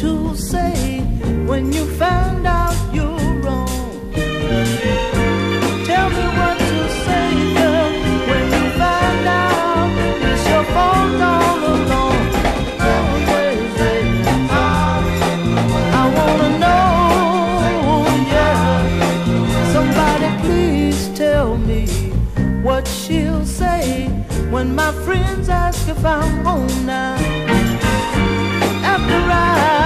to say when you find out you're wrong? Tell me what to say, girl, when you find out it's your fault all along. I wanna know, yeah. Somebody please tell me what she'll say when my friends ask if I'm home now. After I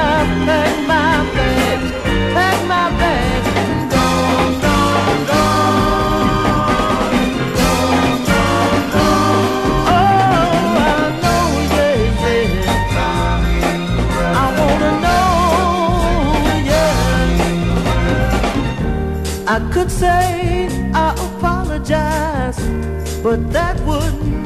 I could say I apologize, but that wouldn't